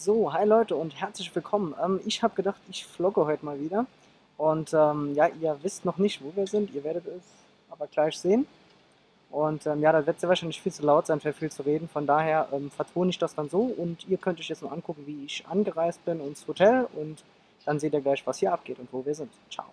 So, hi Leute und herzlich willkommen. Ähm, ich habe gedacht, ich vlogge heute mal wieder. Und ähm, ja, ihr wisst noch nicht, wo wir sind. Ihr werdet es aber gleich sehen. Und ähm, ja, da wird sehr wahrscheinlich viel zu laut sein, für viel zu reden. Von daher ähm, vertone ich das dann so und ihr könnt euch jetzt noch angucken, wie ich angereist bin ins Hotel. Und dann seht ihr gleich, was hier abgeht und wo wir sind. Ciao.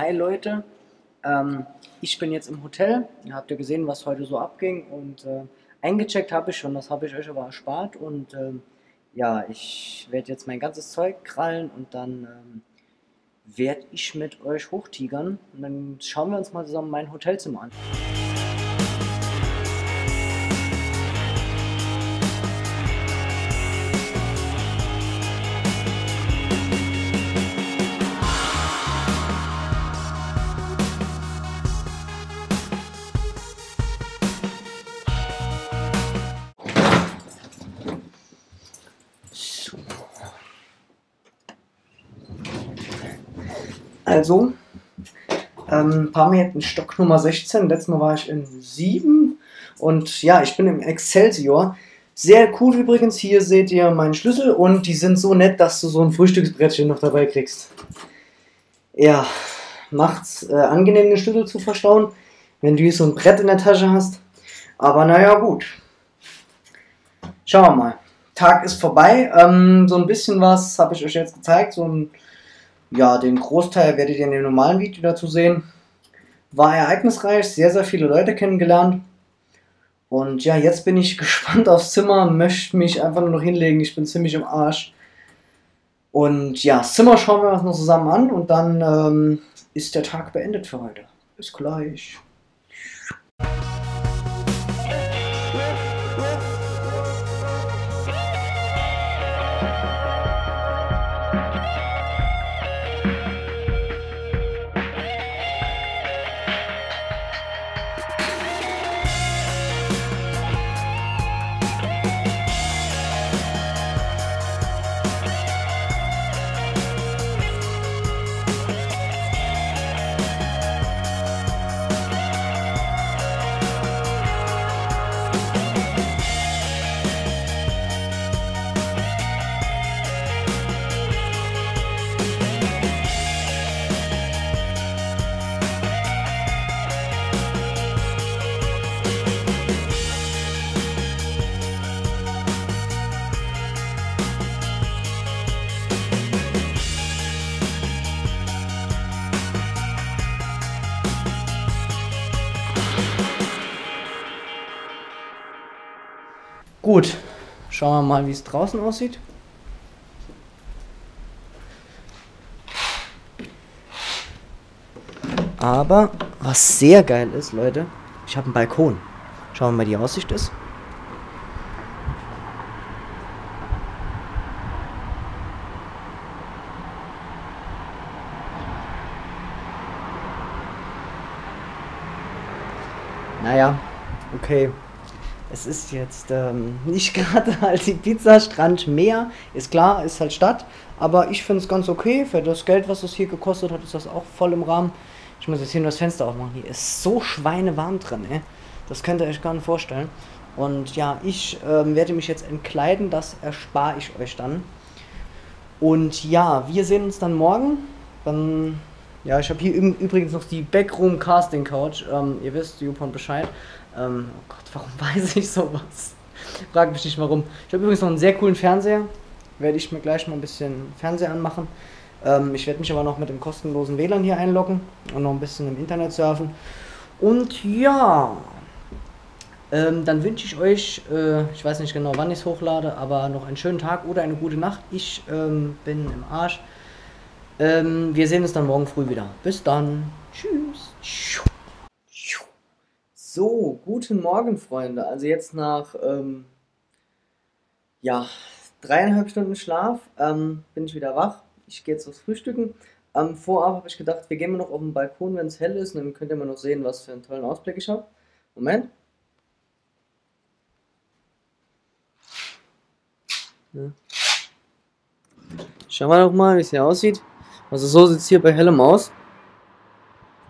Hi Leute. Ähm, ich bin jetzt im Hotel. Ihr habt ja gesehen, was heute so abging. Und äh, eingecheckt habe ich schon, das habe ich euch aber erspart. Und ähm, ja, ich werde jetzt mein ganzes Zeug krallen und dann ähm, werde ich mit euch hochtigern. Und dann schauen wir uns mal zusammen mein Hotelzimmer an. Also, ähm, Parmi Stock Nummer 16. Letztes Mal war ich in 7. Und ja, ich bin im Excelsior. Sehr cool übrigens. Hier seht ihr meinen Schlüssel und die sind so nett, dass du so ein Frühstücksbrettchen noch dabei kriegst. Ja, macht's äh, angenehm, den Schlüssel zu verstauen, wenn du hier so ein Brett in der Tasche hast. Aber naja, gut. Schauen wir mal. Tag ist vorbei. Ähm, so ein bisschen was habe ich euch jetzt gezeigt. So ein, ja, den Großteil werdet ihr in dem normalen Video dazu sehen. War ereignisreich, sehr, sehr viele Leute kennengelernt. Und ja, jetzt bin ich gespannt aufs Zimmer, möchte mich einfach nur noch hinlegen. Ich bin ziemlich im Arsch. Und ja, das Zimmer schauen wir uns noch zusammen an und dann ähm, ist der Tag beendet für heute. Bis gleich. Gut, schauen wir mal, wie es draußen aussieht. Aber was sehr geil ist, Leute, ich habe einen Balkon. Schauen wir mal, wie die Aussicht ist. Naja, okay. Es ist jetzt ähm, nicht gerade halt die Pizza Strand Meer. Ist klar, ist halt Stadt. Aber ich finde es ganz okay. Für das Geld, was es hier gekostet hat, ist das auch voll im Rahmen. Ich muss jetzt hier nur das Fenster aufmachen. Hier ist so schweinewarm drin, ey. Das könnt ihr euch gar nicht vorstellen. Und ja, ich ähm, werde mich jetzt entkleiden. Das erspare ich euch dann. Und ja, wir sehen uns dann morgen. Dann, ja, ich habe hier übrigens noch die Backroom Casting Couch. Ähm, ihr wisst, Jupon Bescheid. Ähm, oh Gott, warum weiß ich sowas? Frag mich nicht warum. Ich habe übrigens noch einen sehr coolen Fernseher. Werde ich mir gleich mal ein bisschen Fernseher anmachen. Ähm, ich werde mich aber noch mit dem kostenlosen WLAN hier einloggen und noch ein bisschen im Internet surfen. Und ja, ähm, dann wünsche ich euch, äh, ich weiß nicht genau, wann ich es hochlade, aber noch einen schönen Tag oder eine gute Nacht. Ich ähm, bin im Arsch. Ähm, wir sehen uns dann morgen früh wieder. Bis dann. Tschüss. So, guten Morgen, Freunde. Also jetzt nach ähm, ja, dreieinhalb Stunden Schlaf ähm, bin ich wieder wach. Ich gehe jetzt aufs Frühstücken. Am Vorabend habe ich gedacht, wir gehen mal noch auf den Balkon, wenn es hell ist. Und dann könnt ihr mal noch sehen, was für einen tollen Ausblick ich habe. Moment. Ja. Schauen wir doch mal, wie es hier aussieht. Also so sieht es hier bei hellem aus.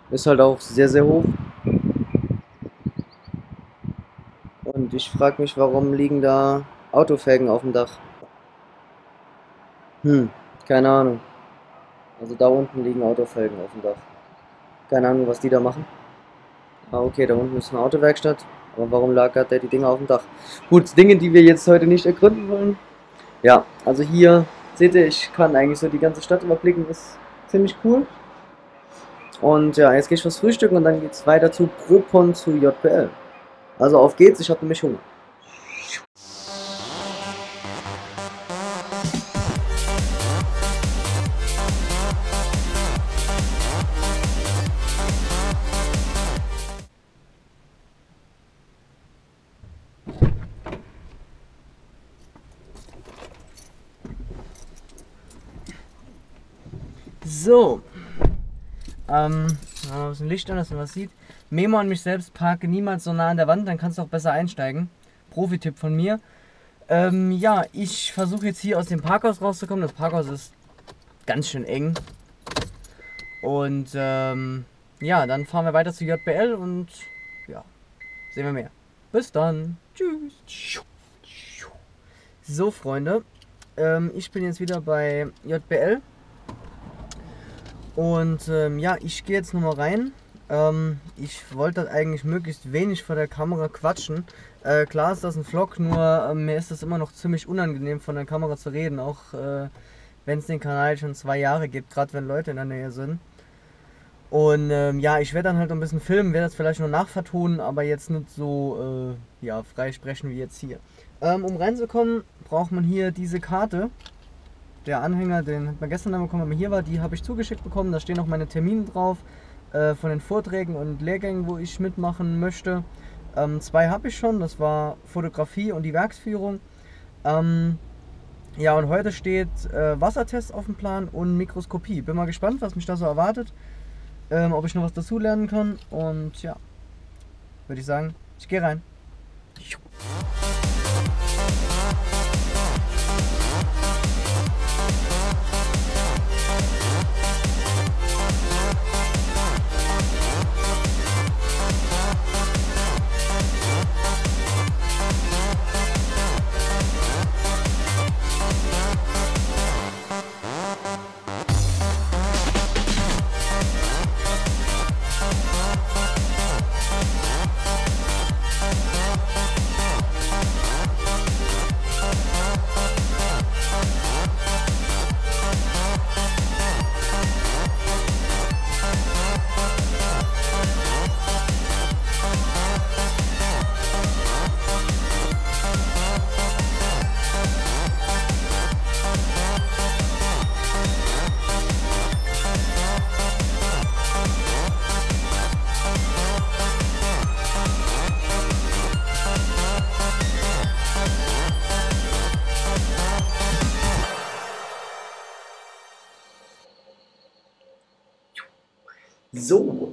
Ist halt auch sehr, sehr hoch. Und ich frage mich, warum liegen da Autofelgen auf dem Dach? Hm, keine Ahnung. Also da unten liegen Autofelgen auf dem Dach. Keine Ahnung, was die da machen. Ah, okay, da unten ist eine Autowerkstatt. Aber warum lagert der die Dinger auf dem Dach? Gut, Dinge, die wir jetzt heute nicht ergründen wollen. Ja, also hier seht ihr, ich kann eigentlich so die ganze Stadt überblicken. Ist ziemlich cool. Und ja, jetzt gehe ich was frühstücken und dann geht es weiter zu Propon zu JPL. Also auf geht's, ich habe nämlich Hunger. So. Ähm, mal ein bisschen Licht an, dass man was sieht. Memo an mich selbst, parke niemals so nah an der Wand, dann kannst du auch besser einsteigen. Profi-Tipp von mir. Ähm, ja, ich versuche jetzt hier aus dem Parkhaus rauszukommen. Das Parkhaus ist ganz schön eng. Und ähm, ja, dann fahren wir weiter zu JBL und ja, sehen wir mehr. Bis dann. Tschüss. So, Freunde. Ähm, ich bin jetzt wieder bei JBL. Und ähm, ja, ich gehe jetzt nochmal rein. Ähm, ich wollte eigentlich möglichst wenig vor der Kamera quatschen. Äh, klar ist das ein Vlog, nur äh, mir ist das immer noch ziemlich unangenehm von der Kamera zu reden, auch äh, wenn es den Kanal schon zwei Jahre gibt, gerade wenn Leute in der Nähe sind. Und ähm, ja, ich werde dann halt ein bisschen filmen, werde das vielleicht noch nachvertonen, aber jetzt nicht so äh, ja, frei sprechen wie jetzt hier. Ähm, um reinzukommen, braucht man hier diese Karte der Anhänger, den hat man gestern dann bekommen, aber hier war, die habe ich zugeschickt bekommen. Da stehen auch meine Termine drauf äh, von den Vorträgen und Lehrgängen, wo ich mitmachen möchte. Ähm, zwei habe ich schon, das war Fotografie und die Werksführung. Ähm, ja, und heute steht äh, Wassertest auf dem Plan und Mikroskopie. Bin mal gespannt, was mich da so erwartet. Ähm, ob ich noch was dazu lernen kann. Und ja, würde ich sagen, ich gehe rein.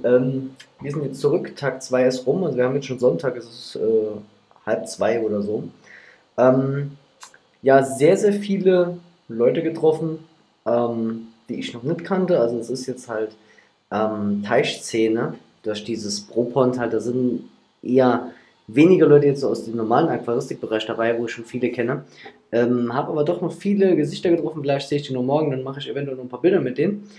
Ähm, wir sind jetzt zurück, Tag 2 ist rum, also wir haben jetzt schon Sonntag, es ist äh, halb zwei oder so. Ähm, ja, sehr, sehr viele Leute getroffen, ähm, die ich noch nicht kannte. Also es ist jetzt halt ähm, Teichszene, durch dieses Propont halt, da sind eher weniger Leute jetzt so aus dem normalen Aquaristikbereich dabei, wo ich schon viele kenne. Ähm, habe aber doch noch viele Gesichter getroffen, vielleicht sehe ich die nur morgen, dann mache ich eventuell noch ein paar Bilder mit denen.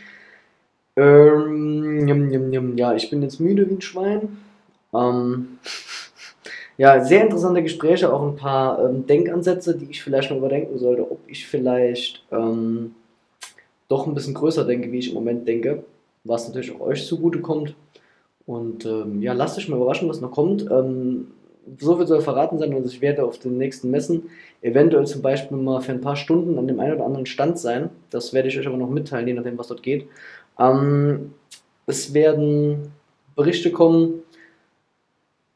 Ähm, ja, ich bin jetzt müde wie ein Schwein. Ähm, ja, sehr interessante Gespräche, auch ein paar ähm, Denkansätze, die ich vielleicht noch überdenken sollte, ob ich vielleicht ähm, doch ein bisschen größer denke, wie ich im Moment denke, was natürlich auch euch zugutekommt. Und ähm, ja, lasst euch mal überraschen, was noch kommt. Ähm, so viel soll verraten sein, also ich werde auf den nächsten Messen eventuell zum Beispiel mal für ein paar Stunden an dem einen oder anderen Stand sein. Das werde ich euch aber noch mitteilen, je nachdem, was dort geht. Ähm, es werden Berichte kommen,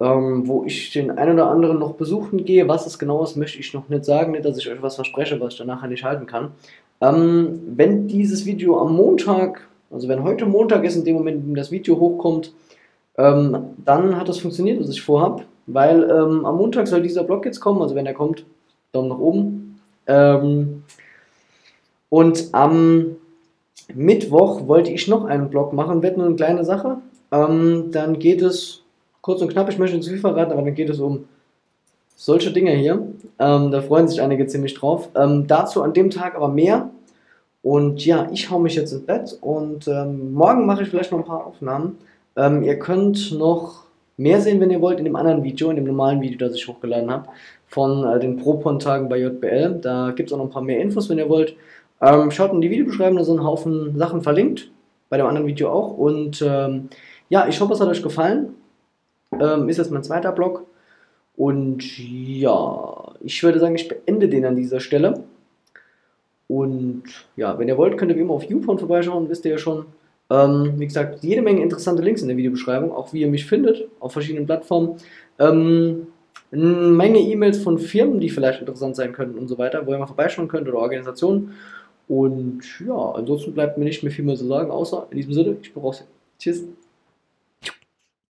ähm, wo ich den einen oder anderen noch besuchen gehe. Was es genau ist, möchte ich noch nicht sagen, nicht, dass ich euch was verspreche, was ich danach nicht halten kann. Ähm, wenn dieses Video am Montag, also wenn heute Montag ist, in dem Moment, in dem das Video hochkommt, ähm, dann hat das funktioniert, was ich vorhabe, weil ähm, am Montag soll dieser Blog jetzt kommen, also wenn er kommt, Daumen nach oben. Ähm, und am Mittwoch wollte ich noch einen Blog machen, wird nur eine kleine Sache. Ähm, dann geht es kurz und knapp, ich möchte nicht zu viel verraten, aber dann geht es um solche Dinge hier. Ähm, da freuen sich einige ziemlich drauf. Ähm, dazu an dem Tag aber mehr. Und ja, ich hau mich jetzt ins Bett und ähm, morgen mache ich vielleicht noch ein paar Aufnahmen. Ihr könnt noch mehr sehen, wenn ihr wollt, in dem anderen Video, in dem normalen Video, das ich hochgeladen habe, von äh, den Propon-Tagen bei JBL. Da gibt es auch noch ein paar mehr Infos, wenn ihr wollt. Ähm, schaut in die Videobeschreibung, da sind ein Haufen Sachen verlinkt. Bei dem anderen Video auch. Und ähm, ja, ich hoffe, es hat euch gefallen. Ähm, ist jetzt mein zweiter Blog. Und ja, ich würde sagen, ich beende den an dieser Stelle. Und ja, wenn ihr wollt, könnt ihr wie immer auf YouPorn vorbeischauen, wisst ihr ja schon. Ähm, wie gesagt, jede Menge interessante Links in der Videobeschreibung, auch wie ihr mich findet auf verschiedenen Plattformen. Ähm, eine Menge E-Mails von Firmen, die vielleicht interessant sein könnten und so weiter, wo ihr mal vorbeischauen könnt oder Organisationen. Und ja, ansonsten bleibt mir nicht mehr viel mehr zu sagen, außer in diesem Sinne, ich raus. Tschüss.